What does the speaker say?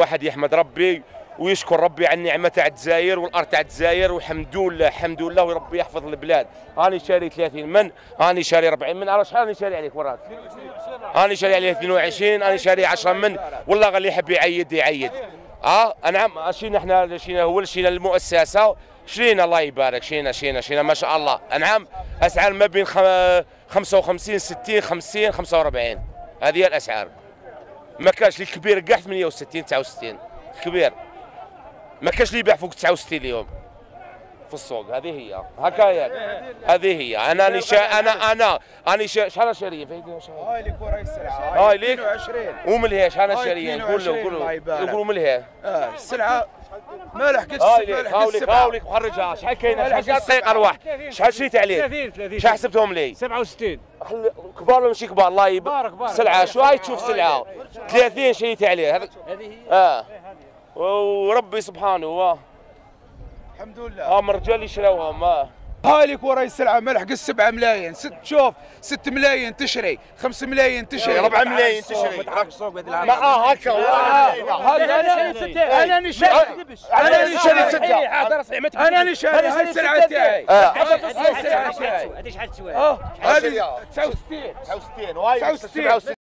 واحد يحمد ربي ويشكر ربي على النعمة تاع الجزائر والأرض تاع الجزائر والحمد لله الحمد لله وربي يحفظ البلاد. هاني شاري 30 من هاني شاري 40 من على شحال هاني شاري عليك وراك؟ هاني شاري عليه 22 هاني شاري 10 من. والله غير اللي يحب يعيد يعيد. آه نعم شينا إحنا شينا هو شينا المؤسسة شرينا الله يبارك شينا شينا شينا ما شاء الله. نعم أسعار ما بين خم- 55 60 50 45 هذه هي الأسعار. ما كانش الكبير كاع 68 69 الكبير ما كانش اللي يبيع فوق 69 اليوم. في السوق. هذه هي. هكايا. هذه هي. أنا نشا أنا أنا أنا شا- شحال شارية؟ فايدين هاي لك وراي السلعه هاي ليك؟ 22 وملها شحال هاي شارية؟ قول له 22 قول الله له. يبارك. يقولوا ملها آه السلعة ما لحقتش ما لحقتش هاو ليك السبعه هاو ليك خرجها شحال كاينة؟ شحال لحقتش دقيقه الواحد شحال شريت عليه؟ 30 30 شحال حسبتهم لي؟ 67 خل- كبار ولا ماشي كبار؟ الله يب... بارك-. سلعة شو هاي تشوف سلعة؟ 30 شريت عليه. هذا آه. وربي سبحانه الحمد لله. من رجال يشراوهم آه لك وراي السلعه لحقتش 7 ملايين ست شوف 6 ملايين تشري 5 ملايين تشري. 4 ملايين تشري. ما آه هكا هذا أنا أنا نشاري أنا نشاري ستة. أنا نشاري هاي السلعه تاعي. آه. هاي السلعه تاعي. هذه شحال تسوى آه هذه؟ 69 69 وهاي 69.